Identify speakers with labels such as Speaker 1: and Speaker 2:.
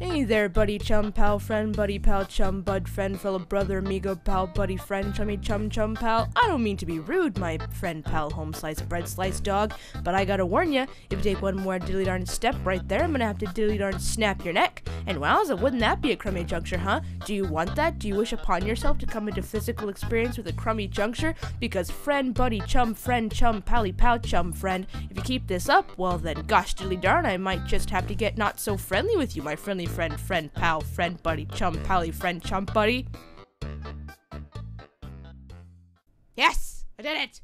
Speaker 1: Hey there, buddy, chum, pal, friend, buddy, pal, chum, bud, friend, fellow brother, amigo, pal, buddy, friend, chummy, chum, chum, pal. I don't mean to be rude, my friend, pal, home slice, bread slice, dog, but I gotta warn ya, if you take one more dilly darn step right there, I'm gonna have to dilly darn snap your neck. And wowza, wouldn't that be a crummy juncture, huh? Do you want that? Do you wish upon yourself to come into physical experience with a crummy juncture? Because friend, buddy, chum, friend, chum, pally, pal, chum, friend, if you keep this up, well then, gosh diddly darn, I might just have to get not so friendly with you, my friendly friend, friend, pal, friend, buddy, chum, pally, friend, chum, buddy. Yes, I did it.